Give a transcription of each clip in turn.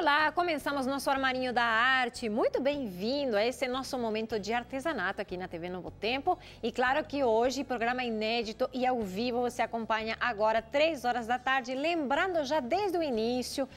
Olá, começamos nosso armarinho da arte. Muito bem-vindo a esse nosso momento de artesanato aqui na TV Novo Tempo. E claro que hoje, programa inédito e ao vivo, você acompanha agora, três horas da tarde. Lembrando já desde o início,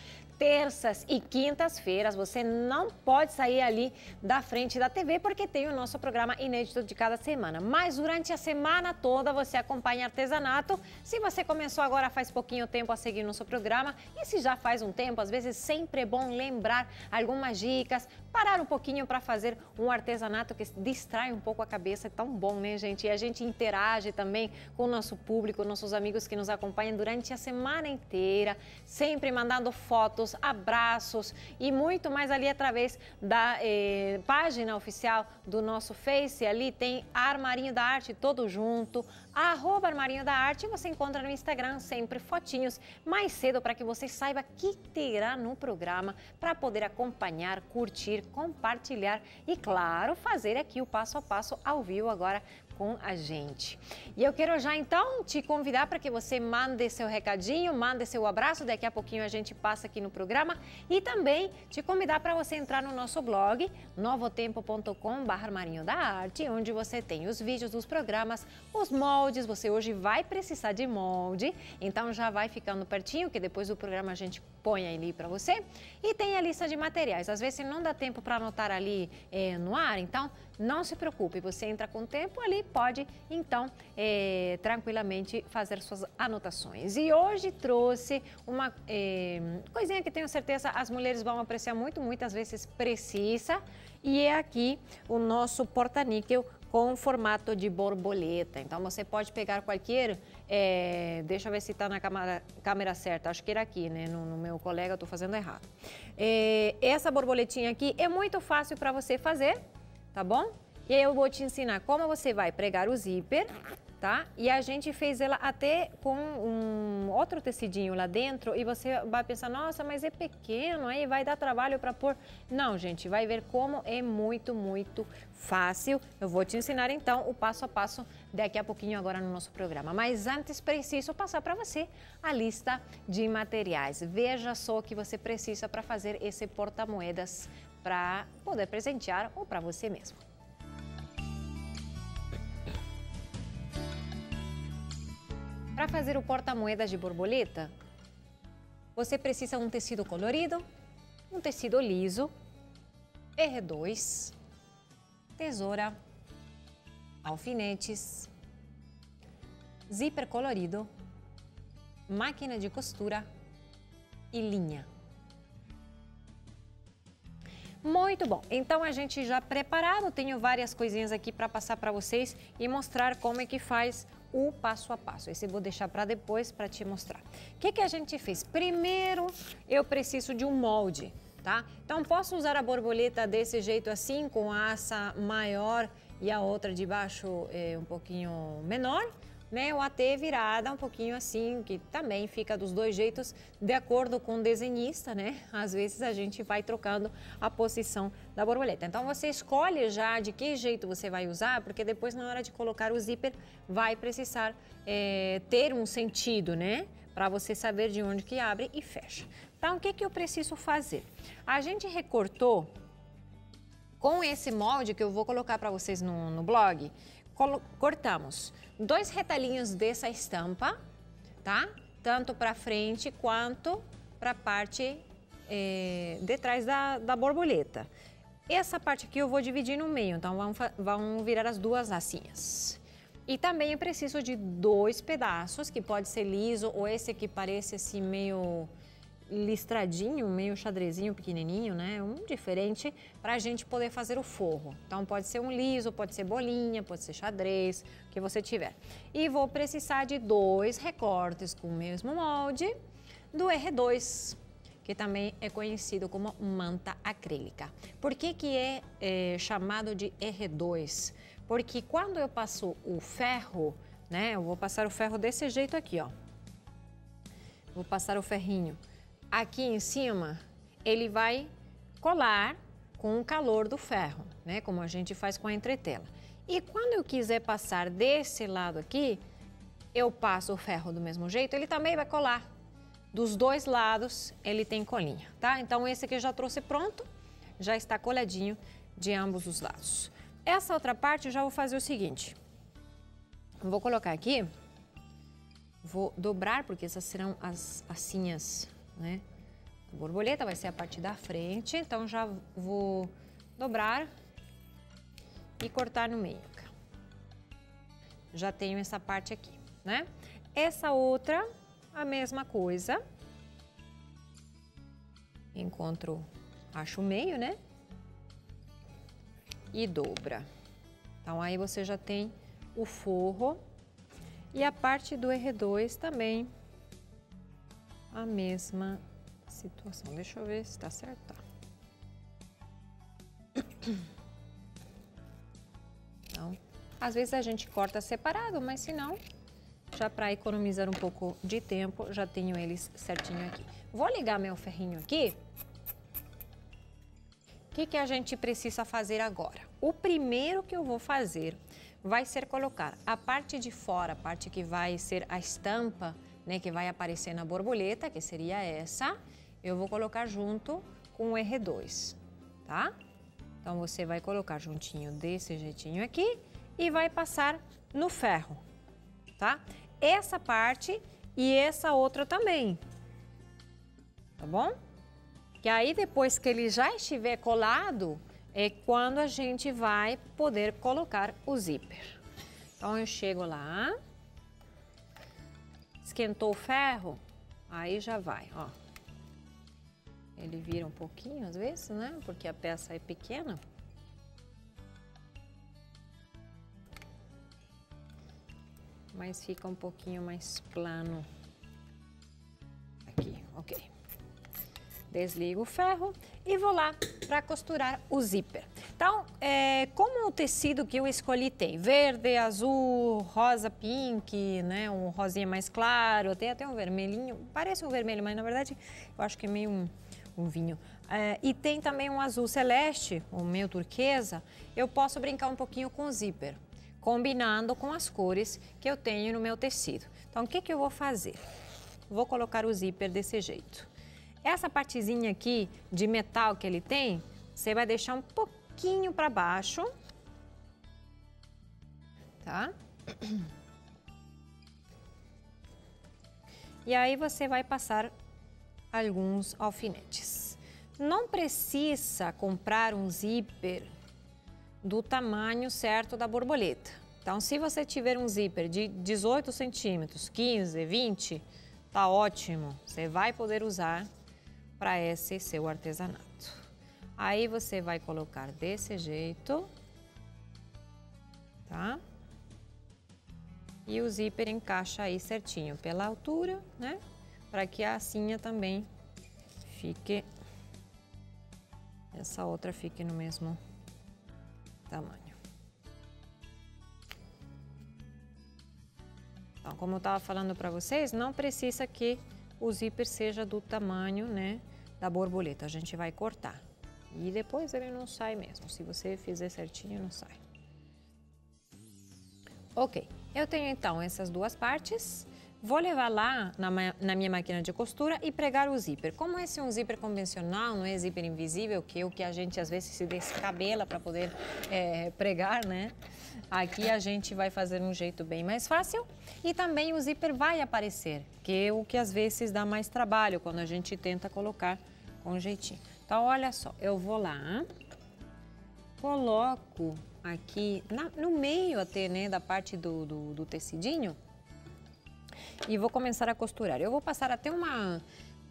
terças e quintas-feiras. Você não pode sair ali da frente da TV porque tem o nosso programa inédito de cada semana. Mas durante a semana toda você acompanha artesanato. Se você começou agora faz pouquinho tempo a seguir nosso programa e se já faz um tempo, às vezes sempre é bom lembrar algumas dicas, parar um pouquinho para fazer um artesanato que distrai um pouco a cabeça. É tão bom, né, gente? E a gente interage também com o nosso público, nossos amigos que nos acompanham durante a semana inteira, sempre mandando fotos, abraços e muito mais ali através da eh, página oficial do nosso Face. Ali tem Armarinho da Arte todo junto, arroba Armarinho da Arte. Você encontra no Instagram sempre fotinhos mais cedo para que você saiba que terá no programa para poder acompanhar, curtir, compartilhar e, claro, fazer aqui o passo a passo ao vivo agora com a gente. E eu quero já então te convidar para que você mande seu recadinho, mande seu abraço, daqui a pouquinho a gente passa aqui no programa. E também te convidar para você entrar no nosso blog novotempo.com/barra Marinho da Arte, onde você tem os vídeos dos programas, os moldes, você hoje vai precisar de molde, então já vai ficando pertinho que depois do programa a gente põe ali para você e tem a lista de materiais. Às vezes não dá tempo para anotar ali é, no ar, então não se preocupe, você entra com tempo ali, pode então é, tranquilamente fazer suas anotações. E hoje trouxe uma é, coisinha que tenho certeza as mulheres vão apreciar muito, muitas vezes precisa, e é aqui o nosso porta-níquel com formato de borboleta. Então você pode pegar qualquer, é, deixa eu ver se está na câmera, câmera, certa, acho que era aqui, né? No, no meu colega, estou fazendo errado. É, essa borboletinha aqui é muito fácil para você fazer tá bom? E aí eu vou te ensinar como você vai pregar o zíper, tá? E a gente fez ela até com um outro tecidinho lá dentro e você vai pensar, nossa, mas é pequeno, aí vai dar trabalho para pôr. Não, gente, vai ver como é muito, muito fácil. Eu vou te ensinar então o passo a passo daqui a pouquinho agora no nosso programa. Mas antes preciso passar para você a lista de materiais. Veja só o que você precisa para fazer esse porta-moedas para poder presentear ou para você mesmo. Para fazer o porta-moedas de borboleta, você precisa de um tecido colorido, um tecido liso, R2, tesoura, alfinetes, zíper colorido, máquina de costura e linha. Muito bom. Então a gente já preparado, tenho várias coisinhas aqui para passar para vocês e mostrar como é que faz o passo a passo. Esse eu vou deixar para depois para te mostrar. O que, que a gente fez? Primeiro, eu preciso de um molde, tá? Então posso usar a borboleta desse jeito assim, com a asa maior e a outra de baixo é, um pouquinho menor né, ou até virada um pouquinho assim, que também fica dos dois jeitos, de acordo com o desenhista, né? Às vezes a gente vai trocando a posição da borboleta. Então você escolhe já de que jeito você vai usar, porque depois na hora de colocar o zíper vai precisar é, ter um sentido, né? Para você saber de onde que abre e fecha. Então o que, que eu preciso fazer? A gente recortou com esse molde que eu vou colocar para vocês no, no blog, cortamos dois retalhinhos dessa estampa, tá? Tanto para frente quanto para a parte é, de trás da, da borboleta. Essa parte aqui eu vou dividir no meio, então vão, virar as duas lacinhas. E também eu preciso de dois pedaços, que pode ser liso ou esse aqui parece assim meio listradinho, meio xadrezinho pequenininho, né? Um diferente para a gente poder fazer o forro. Então pode ser um liso, pode ser bolinha, pode ser xadrez, o que você tiver. E vou precisar de dois recortes com o mesmo molde do R2, que também é conhecido como manta acrílica. Por que, que é, é chamado de R2? Porque quando eu passo o ferro, né? Eu vou passar o ferro desse jeito aqui, ó. Vou passar o ferrinho aqui em cima, ele vai colar com o calor do ferro, né? Como a gente faz com a entretela. E quando eu quiser passar desse lado aqui, eu passo o ferro do mesmo jeito, ele também vai colar. dos dois lados ele tem colinha, tá? Então esse aqui eu já trouxe pronto, já está coladinho de ambos os lados. Essa outra parte eu já vou fazer o seguinte. Vou colocar aqui, vou dobrar, porque essas serão as assinhas, né? A borboleta vai ser a parte da frente, então já vou dobrar e cortar no meio. Já tenho essa parte aqui, né? Essa outra, a mesma coisa. Encontro, acho o meio, né? E dobra. Então, aí você já tem o forro e a parte do R2 também a mesma situação. Deixa eu ver se está certo. Tá. Então, às vezes a gente corta separado, mas se não, já para economizar um pouco de tempo, já tenho eles certinho aqui. Vou ligar meu ferrinho aqui. O que, que a gente precisa fazer agora? O primeiro que eu vou fazer vai ser colocar a parte de fora, a parte que vai ser a estampa, né, que vai aparecer na borboleta, que seria essa, eu vou colocar junto com o R2, tá? Então, você vai colocar juntinho desse jeitinho aqui e vai passar no ferro, tá? Essa parte e essa outra também, tá bom? Que aí, depois que ele já estiver colado, é quando a gente vai poder colocar o zíper. Então eu chego lá, esquentou o ferro, aí já vai, ó. Ele vira um pouquinho às vezes, né? Porque a peça é pequena. Mas fica um pouquinho mais plano. Aqui, ok desligo o ferro e vou lá para costurar o zíper. Então, é, como o tecido que eu escolhi tem verde, azul, rosa, pink, né, um rosinha mais claro, tem até um vermelhinho, parece um vermelho, mas na verdade eu acho que é meio um, um vinho. É, e tem também um azul celeste, o meu turquesa, eu posso brincar um pouquinho com o zíper, combinando com as cores que eu tenho no meu tecido. Então, o que, que eu vou fazer? Vou colocar o zíper desse jeito. Essa partezinha aqui de metal que ele tem, você vai deixar um pouquinho para baixo, tá? E aí você vai passar alguns alfinetes. Não precisa comprar um zíper do tamanho certo da borboleta. Então, se você tiver um zíper de 18 centímetros, 15, 20, tá ótimo. Você vai poder usar para esse seu artesanato. Aí você vai colocar desse jeito, tá? E o zíper encaixa aí certinho pela altura, né? Para que a assinha também fique, essa outra fique no mesmo tamanho. Então, como eu estava falando para vocês, não precisa que o zíper seja do tamanho, né? da borboleta. A gente vai cortar. E depois ele não sai mesmo. Se você fizer certinho, não sai. Ok, eu tenho então essas duas partes. Vou levar lá na, na, minha máquina de costura e pregar o zíper. Como esse é um zíper convencional, não é zíper invisível, que é o que a gente às vezes se descabela para poder é, pregar, né? Aqui a gente vai fazer um jeito bem mais fácil e também o zíper vai aparecer, que é o que às vezes dá mais trabalho quando a gente tenta colocar com jeitinho. Então, olha só, eu vou lá, coloco aqui na, no meio até, né, da parte do, do, do tecidinho e vou começar a costurar. Eu vou passar até uma,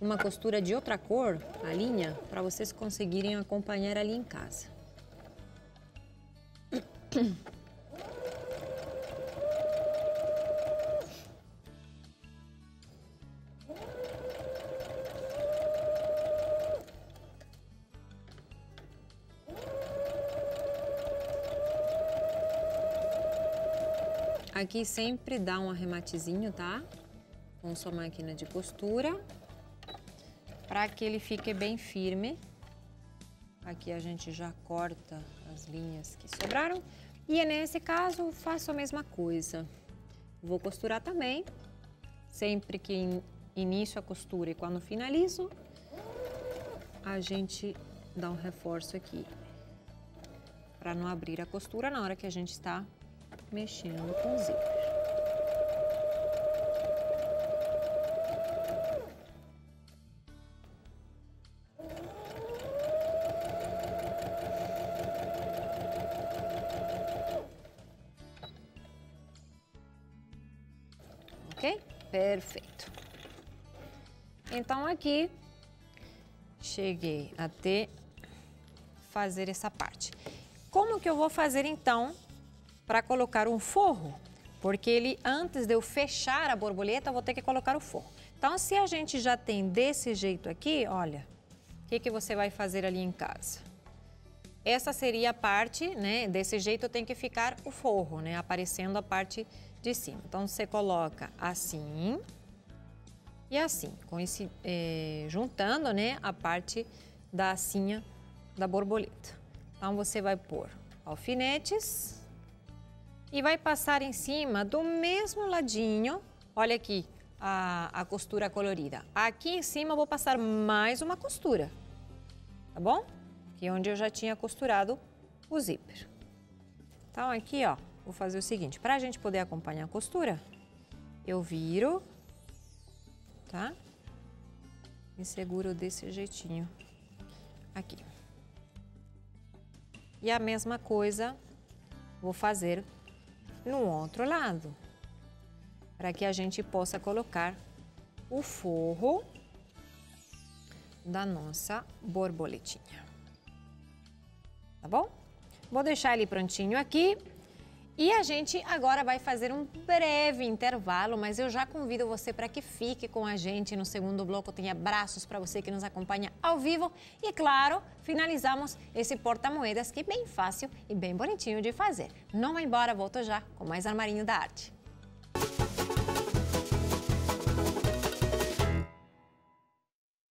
uma costura de outra cor, a linha, para vocês conseguirem acompanhar ali em casa. Aqui sempre dá um arrematezinho, tá? Com sua máquina de costura, para que ele fique bem firme. Aqui a gente já corta as linhas que sobraram. E nesse caso, faço a mesma coisa. Vou costurar também. Sempre que inicio a costura e quando finalizo, a gente dá um reforço aqui para não abrir a costura na hora que a gente está mexendo com zíper. Ok? Perfeito. Então aqui cheguei até fazer essa parte. Como que eu vou fazer então para colocar um forro? Porque ele, antes de eu fechar a borboleta, eu vou ter que colocar o forro. Então, se a gente já tem desse jeito aqui, olha, o que, que você vai fazer ali em casa? Essa seria a parte, né? Desse jeito tem que ficar o forro, né? Aparecendo a parte de cima. Então, você coloca assim e assim, com esse, é, juntando, né? A parte da assinha da borboleta. Então, você vai pôr alfinetes e vai passar em cima do mesmo ladinho. Olha aqui a, a costura colorida. Aqui em cima vou passar mais uma costura, tá bom? Aqui onde eu já tinha costurado o zíper. Então, aqui, ó, vou fazer o seguinte. Para a gente poder acompanhar a costura, eu viro, tá? E seguro desse jeitinho aqui. E a mesma coisa vou fazer no outro lado, para que a gente possa colocar o forro da nossa borboletinha. Tá bom? Vou deixar ele prontinho aqui e a gente agora vai fazer um breve intervalo, mas eu já convido você para que fique com a gente no segundo bloco. Tem abraços para você que nos acompanha ao vivo. E claro, finalizamos esse porta-moedas que é bem fácil e bem bonitinho de fazer. Não vai embora, volto já com mais Armarinho da Arte.